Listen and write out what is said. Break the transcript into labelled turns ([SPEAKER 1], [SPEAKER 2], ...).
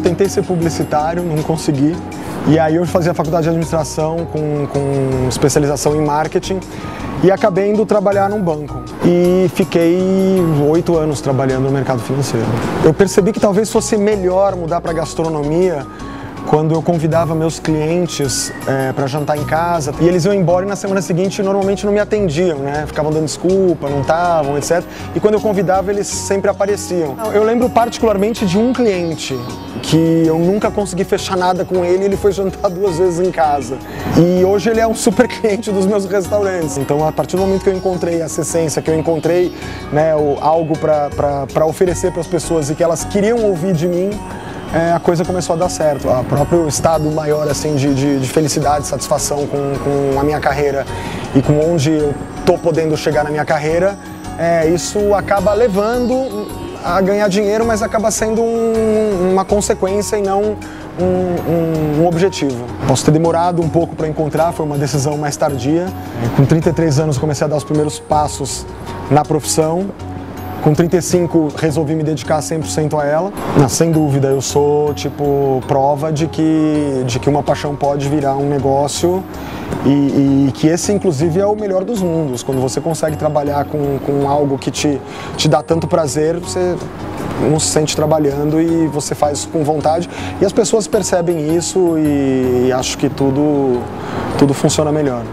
[SPEAKER 1] tentei ser publicitário, não consegui. E aí eu fazia faculdade de administração com, com especialização em marketing e acabei indo trabalhar num banco. E fiquei oito anos trabalhando no mercado financeiro. Eu percebi que talvez fosse melhor mudar para gastronomia quando eu convidava meus clientes é, para jantar em casa e eles iam embora e na semana seguinte normalmente não me atendiam, né? Ficavam dando desculpa, não estavam, etc. E quando eu convidava eles sempre apareciam. Eu lembro particularmente de um cliente que eu nunca consegui fechar nada com ele, ele foi jantar duas vezes em casa. E hoje ele é um super cliente dos meus restaurantes. Então, a partir do momento que eu encontrei essa essência, que eu encontrei né, algo para oferecer para as pessoas e que elas queriam ouvir de mim, é, a coisa começou a dar certo. O próprio estado maior assim de, de, de felicidade, satisfação com, com, a minha carreira e com onde eu tô podendo chegar na minha carreira, é, isso acaba levando a ganhar dinheiro, mas acaba sendo um, uma consequência e não um, um, um, objetivo. Posso ter demorado um pouco para encontrar, foi uma decisão mais tardia. Com 33 anos comecei a dar os primeiros passos na profissão com 35 resolvi me dedicar 100% a ela. sem dúvida, eu sou tipo prova de que, de que uma paixão pode virar um negócio e, e, que esse inclusive é o melhor dos mundos. Quando você consegue trabalhar com, com algo que te, te dá tanto prazer, você não se sente trabalhando e você faz com vontade. E as pessoas percebem isso e, e acho que tudo, tudo funciona melhor.